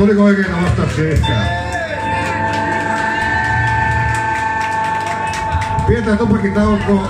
Tulikoikeita vastauksia yhtään? Pidetään tupakin tauko